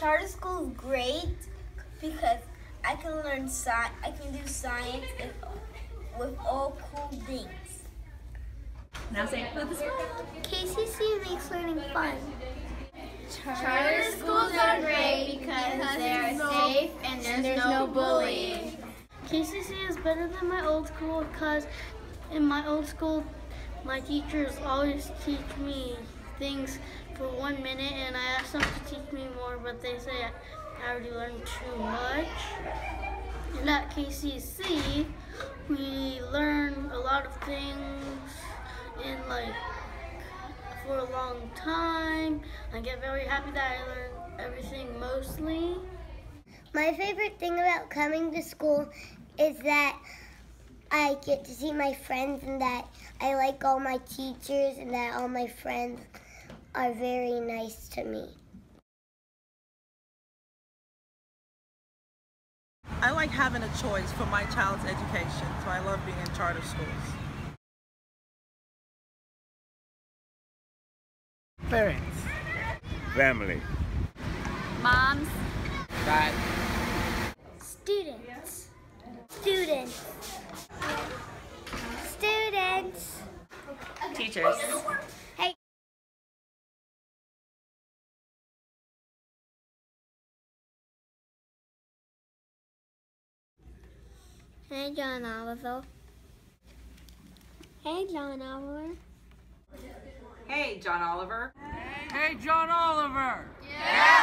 Charter school is great because I can learn science. I can do science and, with all cool things. Now say it with a smile. KCC makes learning fun. Charter schools are great because they're safe and there's, there's no bullying. KCC is better than my old school because in my old school, my teachers always teach me things for one minute and I asked them to teach me more, but they say I already learned too much. And at KCC, we learn a lot of things in like for a long time. I get very happy that I learned everything mostly. My favorite thing about coming to school is that I get to see my friends and that I like all my teachers and that all my friends are very nice to me. I like having a choice for my child's education, so I love being in charter schools. Parents. Family. Moms. Dad. Students. Students. Students. Teachers. Hey. Hey, John Oliver. Hey, John Oliver. Hey, John Oliver. Hey, John Oliver. Get off our back!